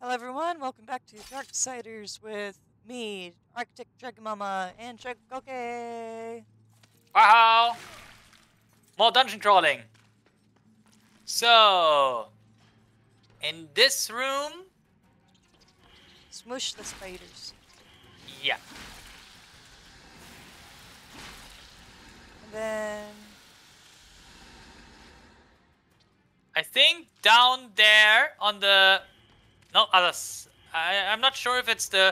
Hello, everyone. Welcome back to Darksiders with me, Architect Dragamama, and Dragoke. Wow! More dungeon crawling. So, in this room, Smush the spiders. yeah, And then. I think down there on the no others. I I'm not sure if it's the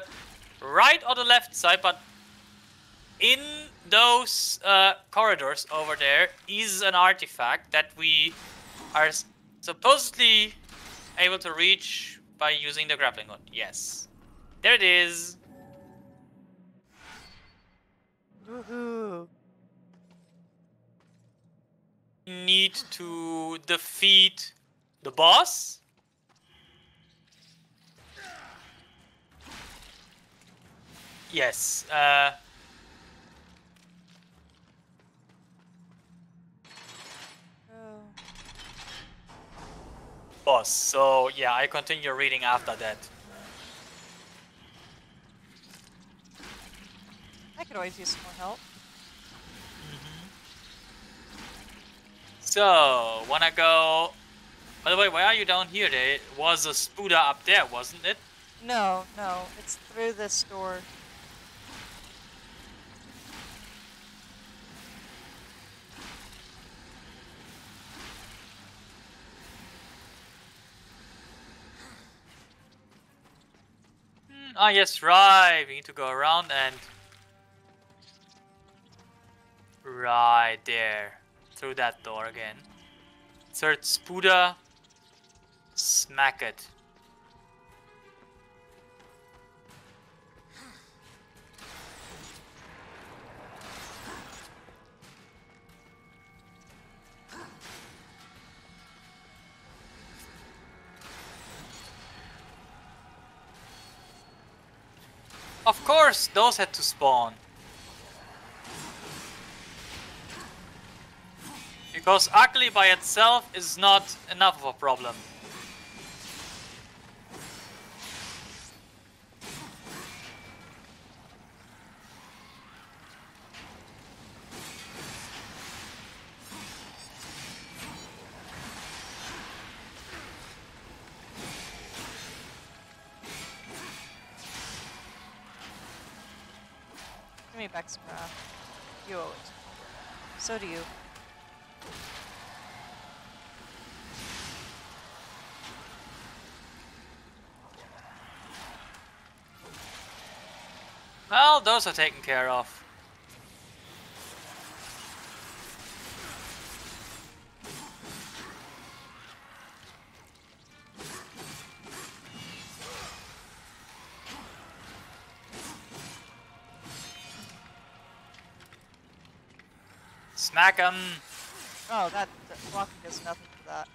right or the left side, but in those uh, corridors over there is an artifact that we are supposedly able to reach by using the grappling hook. Yes, there it is. Woohoo! Need to defeat the boss. Yes. Uh, Oh. boss. So yeah, I continue reading after that. I could always use some more help. So wanna go? By the way, why are you down here? There was a Spuda up there, wasn't it? No, no, it's through this door. Ah yes, right. We need to go around and right there through that door again. Third Spuda. Smack it. Of course, those had to spawn. Because ugly by itself is not enough of a problem. Me back some uh, wrath. You owe it. So do you. Well, those are taken care of. Smack 'em. Oh, that, that blocking does nothing for that.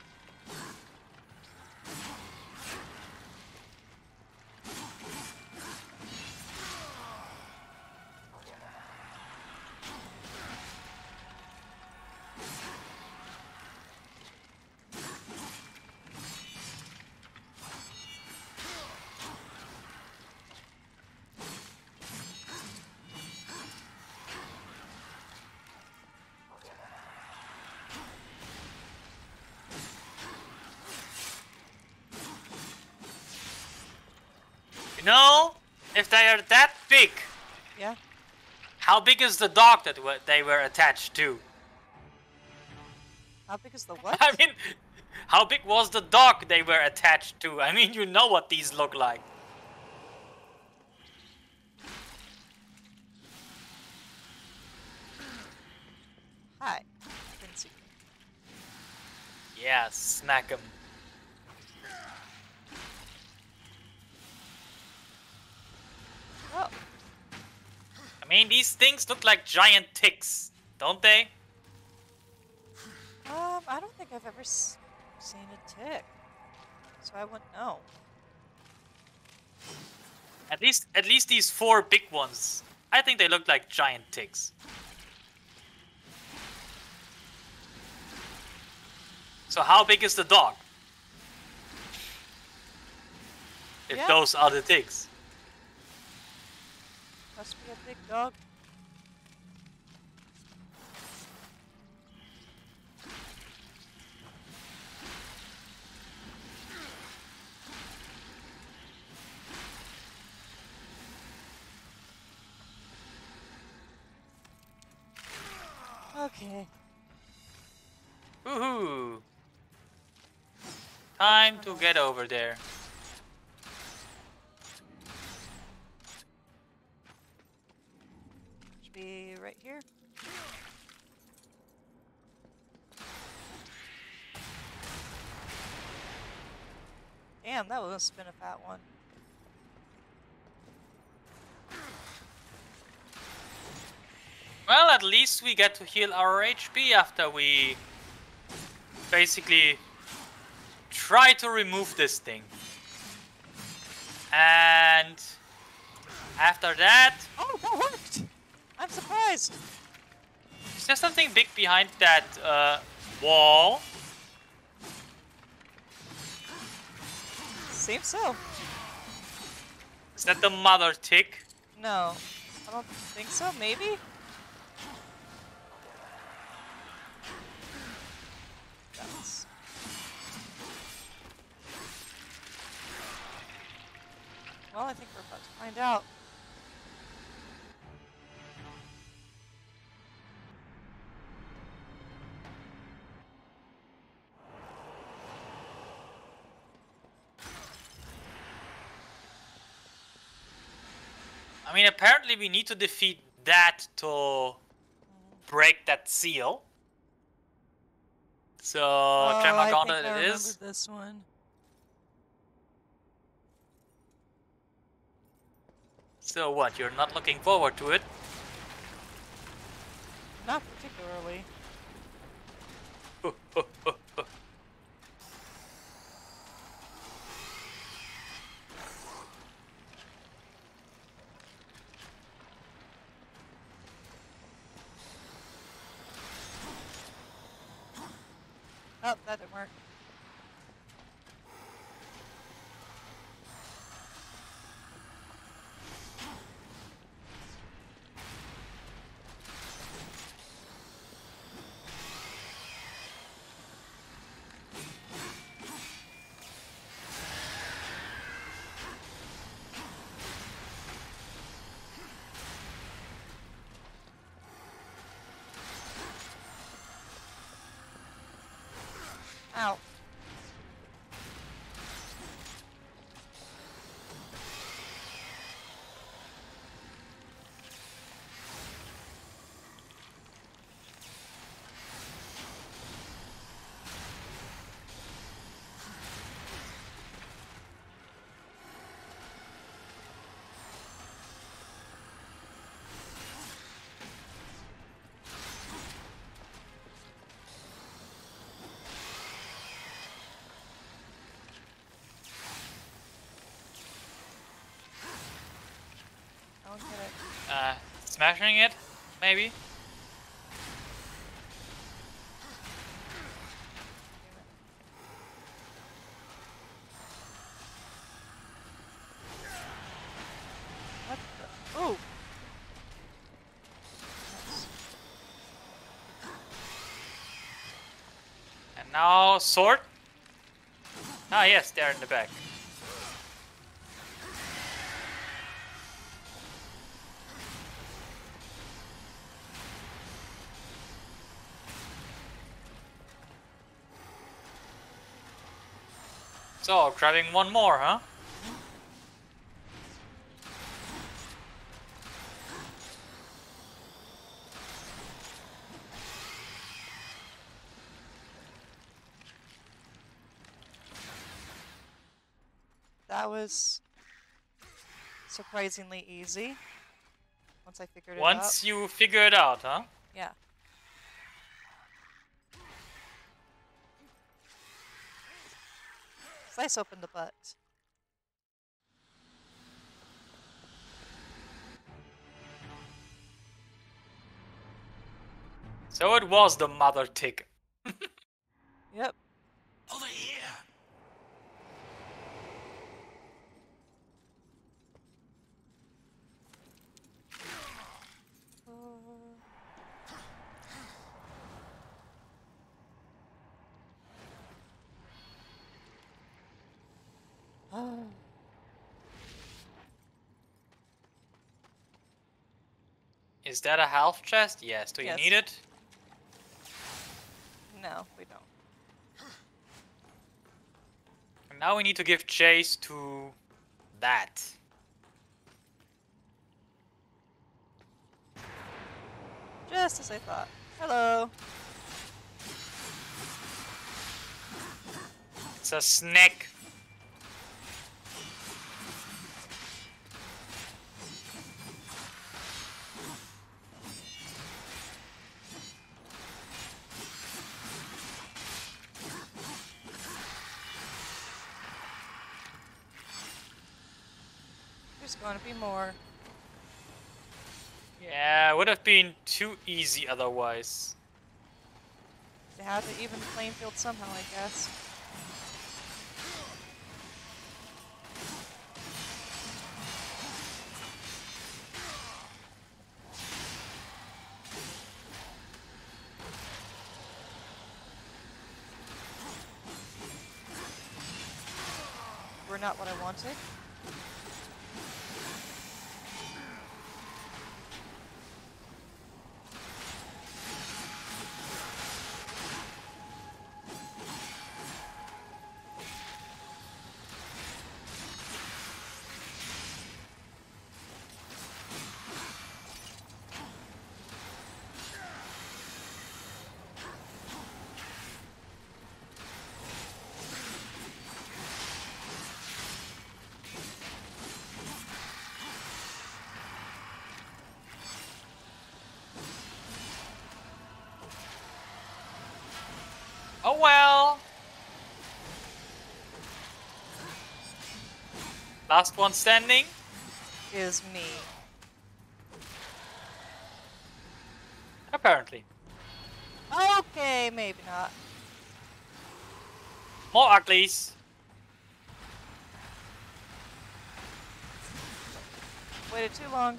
You know, if they are that big, Yeah? how big is the dog that they were attached to? How big is the what? I mean, how big was the dog they were attached to? I mean, you know what these look like. Hi. Didn't see. Yeah, smack them. Oh, I mean, these things look like giant ticks, don't they? um, I don't think I've ever s- seen a tick. So I wouldn't know. At least, at least these four big ones. I think they look like giant ticks. So how big is the dog? If Yeah. those are the ticks. Must be a big dog. Okay. Woohoo! Time to get over there. Be right here. Damn, that must have been a fat one. Well, at least we get to heal our HP after we basically try to remove this thing. And after that, Oh, that worked! I'm surprised! is there something big behind that uh, wall? Seems so. Is that the mother tick? No, I don't think so. Maybe? That's... Well, I think we're about to find out. Mean, apparently we need to defeat that to break that seal. So, oh, I think I it remember is. this one. So what, you're not looking forward to it? Not particularly. Oh, that didn't work. Ow. I don't get it. uh, smashing it, maybe? What? Oh! And now sword. Ah yes, they're in the back. So, grabbing one more, huh? That was surprisingly easy. Once I figured it out. Once you figure it out, huh? Yeah. Slice open the butt. So it was the mother tick. Yep. Over here. Is that a health chest? Yes. Do you Yes. need it? no, we don't. And now we need to give chase to that. Just as I thought. Hello. It's a snake. To be more. Yeah, it would have been too easy otherwise. They have to even playing field somehow, I guess. We're not what I wanted. Oh well. Last one standing. Is me. Apparently. Okay, maybe not. More uglies. Waited too long.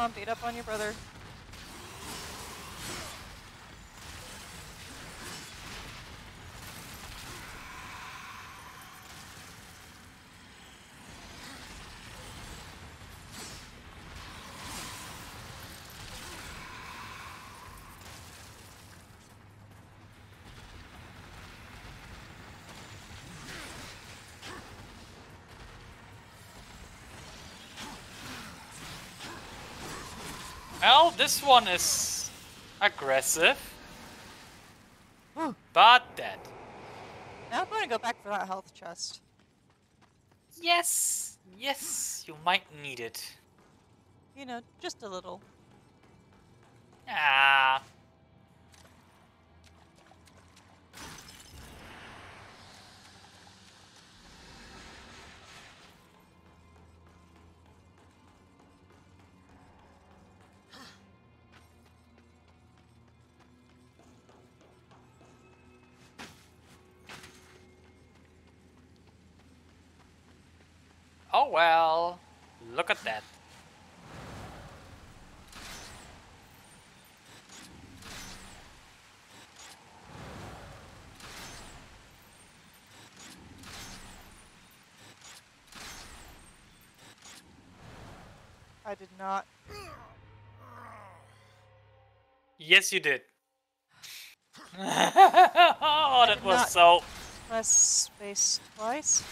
On, beat up on your brother. Well, this one is aggressive, Whew. but dead. Now I'm going to go back for that health chest. Yes, yes, you might need it. You know, just a little. Ah. Oh well, look at that. I did not. Yes, you did. oh, that was not- so. Press space twice.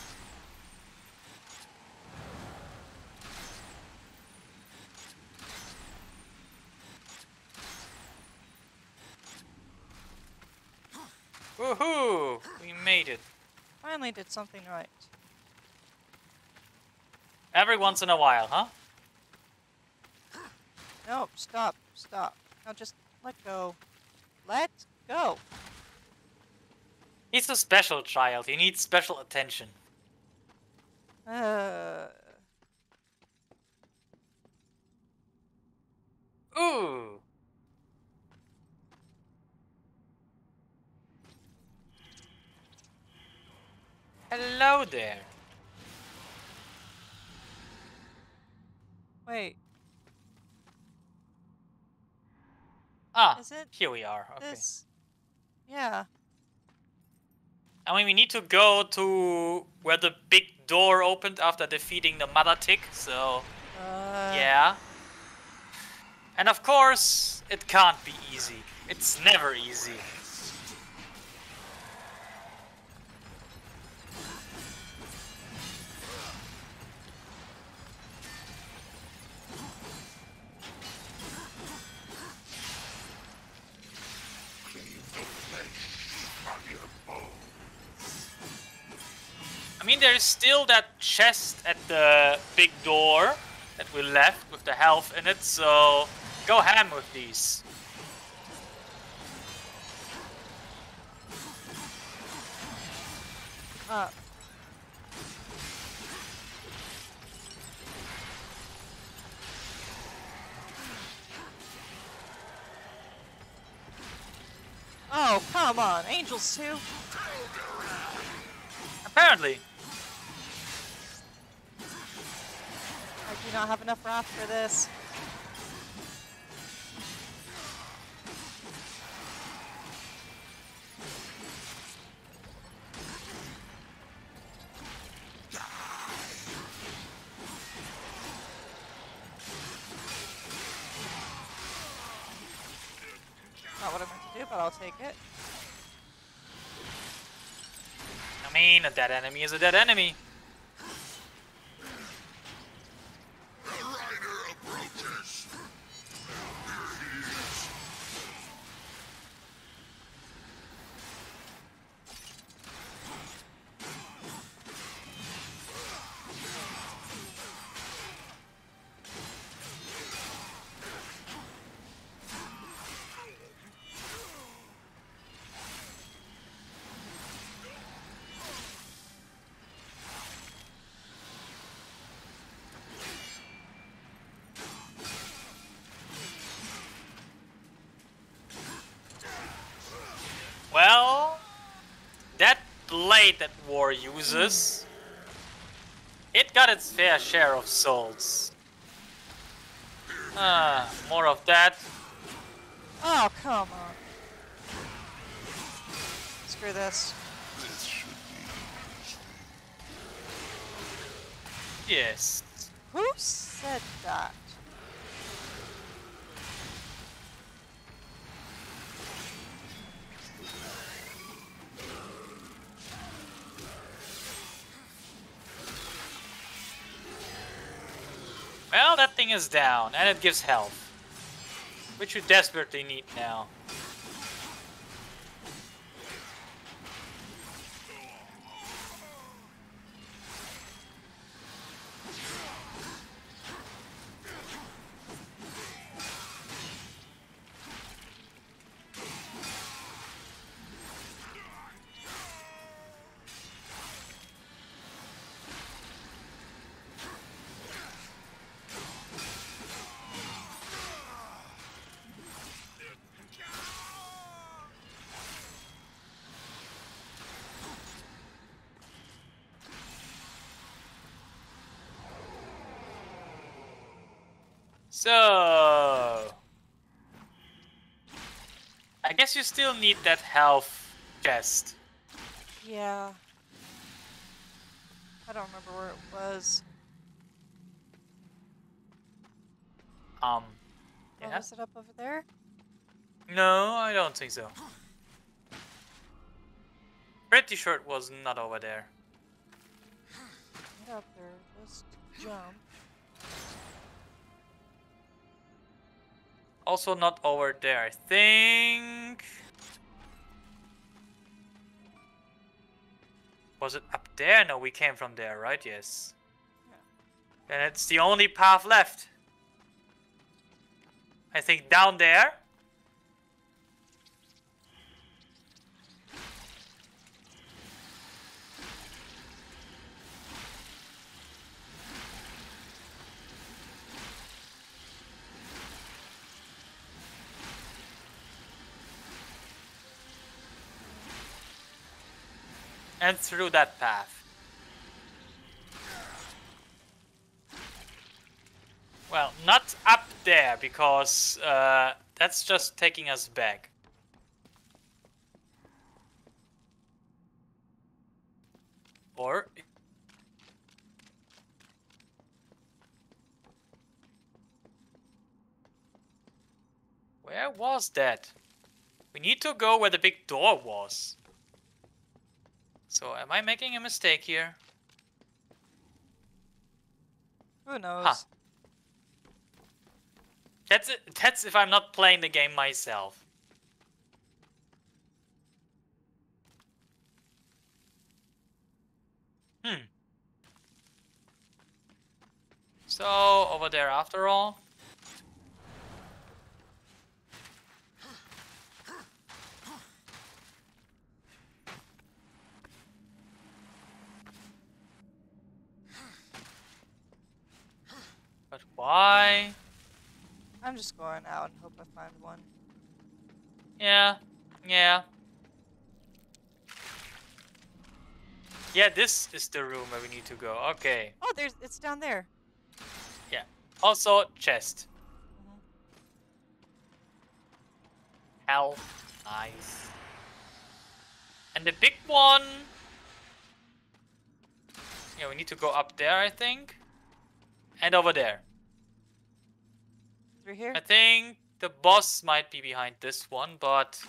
Woohoo! We made it. Finally did something right. Every once in a while, huh? No, stop, stop. Now just let go. Let go. He's a special child. He needs special attention. Uh. Ooh. Hello there. Wait, Ah, is it here we are. Okay. this? Yeah. I mean, we need to go to where the big door opened after defeating the mother tick, so Uh, yeah. And of course, it can't be easy. It's never easy. I there's still that chest at the big door that we left with the health in it, so go ham with these. Uh, oh, come on. Angels too? Apparently. Do not have enough wrath for this. Not what I meant to do, but I'll take it. I mean, a dead enemy is a dead enemy. Blade that War uses, it got its fair share of souls. Ah, more of that. Oh, come on. Screw this. Yes. Who said that? Thing is down, and it gives health. Which we desperately need now. So... I guess you still need that health chest. Yeah. I don't remember where it was. Um, Oh, yeah? was it up over there? No, I don't think so. Pretty sure it was not over there. Get up there. Just jump. Also not over there, I think. Was it up there? No, we came from there, right? Yes. And it's the only path left. I think down there. and through that path. Well, not up there, because uh, that's just taking us back. Or... Where was that? We need to go where the big door was. So am I making a mistake here? Who knows? Huh. That's it. That's if I'm not playing the game myself. Hmm. So over there after all. But why? I'm just going out and hope I find one. Yeah, yeah. Yeah, this is the room where we need to go. Okay. Oh, there's it's down there. Yeah. Also, chest. Mhm. Hell. Nice. And the big one... Yeah, we need to go up there, I think. And over there. Through here. I think the boss might be behind this one, but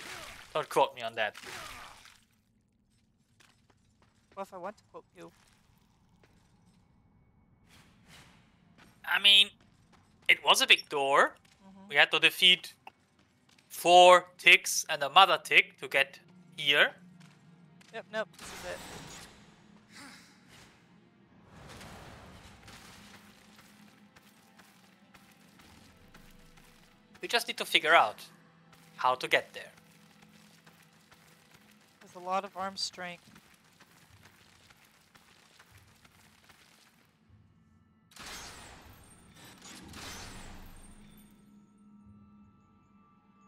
don't quote me on that. Well, if I want to quote you. I mean, it was a big door. Mhm. We had to defeat four ticks and a mother tick to get here. Yep. Nope. This is it. We just need to figure out how to get there. There's a lot of arm strength.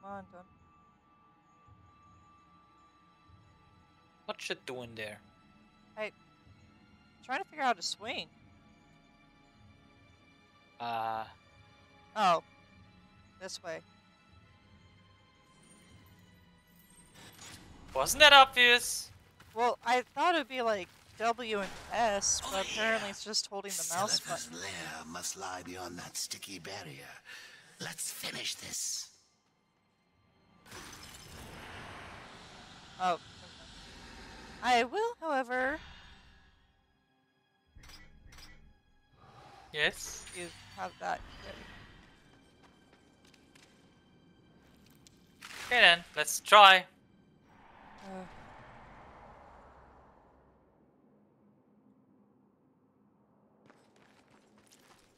Come on. What's it doing there? I' trying to figure out how to swing. Uh, Oh, this way. wasn't that obvious? Well, I thought it'd be like W and S, oh, but apparently it's just holding the mouse Silitha's button. lair must lie beyond that sticky barrier. Let's finish this. Oh. I will, however, Yes. you have that Okay then, let's try. Uh,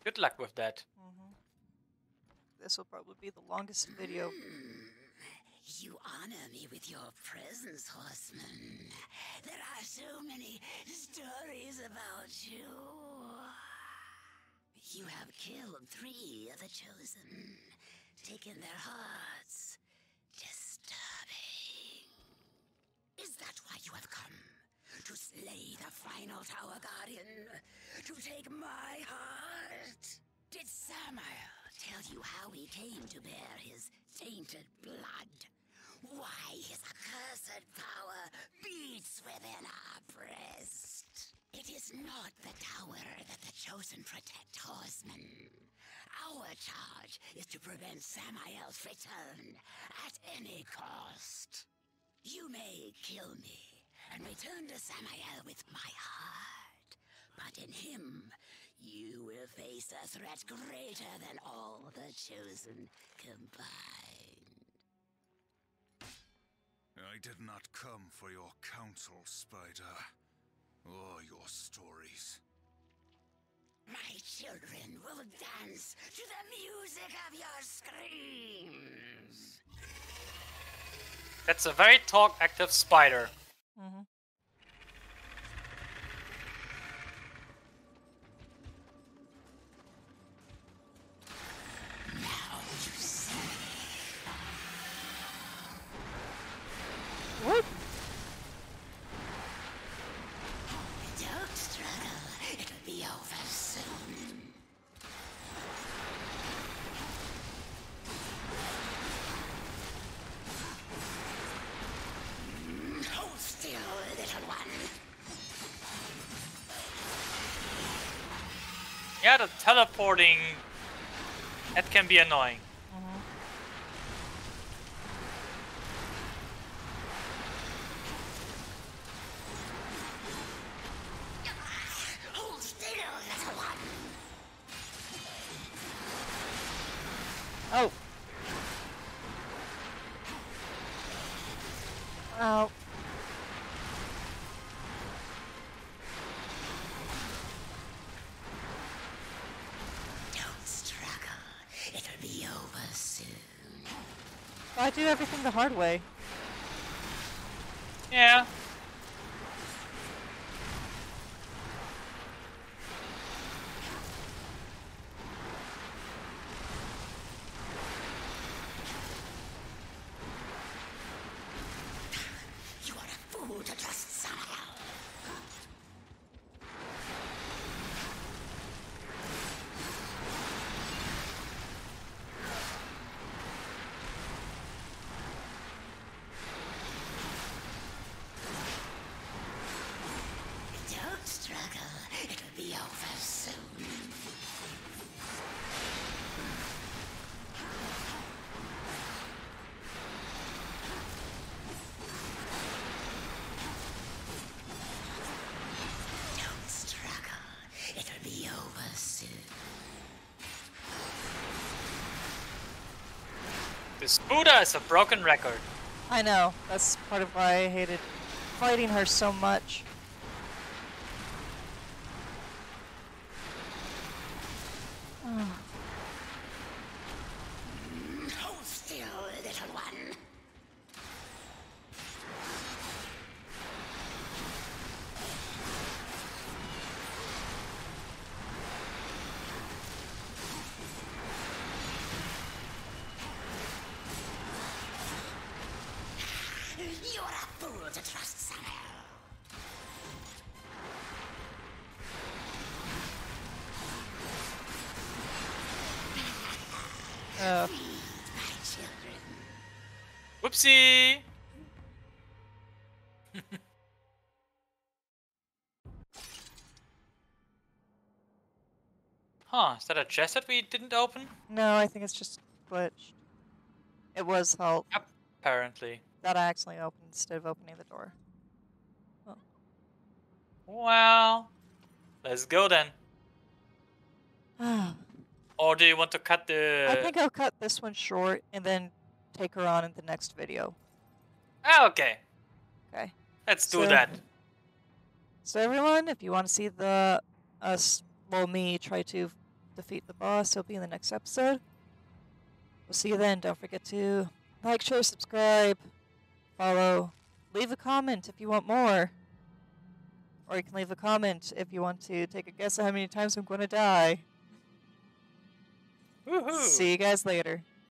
Good luck with that. mhm. This will probably be the longest video. You honor me with your presence, horseman. There are so many stories about you. You have killed three of the chosen, taken their hearts. Disturbing. Is that why you have come? To slay the final Tower Guardian? To take my heart? Did Samael tell you how he came to bear his tainted blood? Why his accursed power beats within our breast? It is not the tower that the chosen protect, horsemen. Our charge is to prevent Samael's return at any cost. You may kill me and return to Samael with my heart, but in him you will face a threat greater than all the chosen combined. I did not come for your counsel, Spider, or your stories. My children will dance to the music of your screams. That's a very talk active spider. Yeah, the teleporting. That can be annoying. Do everything the hard way. Yeah. You are a fool to trust Samael. Don't struggle. It'll be over soon. Don't struggle. It'll be over soon. This Buddha is a broken record. I know. That's part of why I hated fighting her so much. Huh, is that a chest that we didn't open? no, I think it's just glitched. It was help Apparently. that I accidentally opened instead of opening the door. Well, let's go then. Or do you want to cut the... I think I'll cut this one short and then take her on in the next video. Ah, okay, Okay. let's do So- that. So everyone, if you want to see the us, well, me try to defeat the boss, it'll be in the next episode. We'll see you then. Don't forget to like, share, subscribe, follow, leave a comment if you want more. Or you can leave a comment if you want to take a guess at how many times I'm going to die. Woohoo! See you guys later.